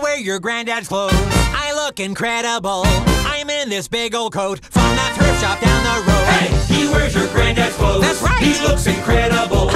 wear your granddad's clothes. I look incredible. I'm in this big old coat from that thrift shop down the road. Hey, he wears your granddad's clothes. That's right. He looks incredible.